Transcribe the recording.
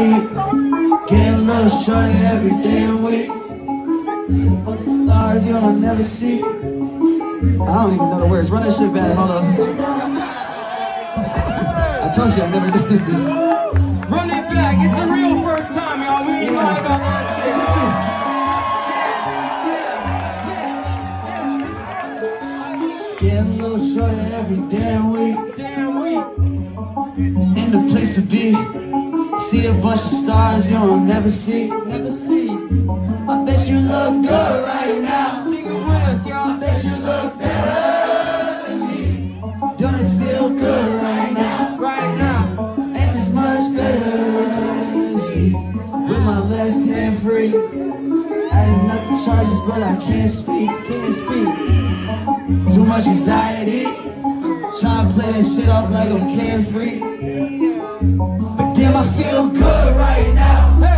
keep getting a little shorter every damn week. Stars you'll never see. I don't even know the words. Run that shit back. Hold up. I told you I never did this. Run it back. It's a real first time, y'all. We ain't lying about that shit. Getting a little shorter every damn week. Damn week. In the place to be. See a bunch of stars you'll never see. Never see. I bet you look good right now. Sing it with us, I bet you look better than me. Don't it feel good right now? Right now. Ain't this much better? See, with my left hand free. Adding up the charges, but I can't speak. Can't speak. Too much anxiety. Try to play that shit off like I'm carefree. But damn, I feel good right now.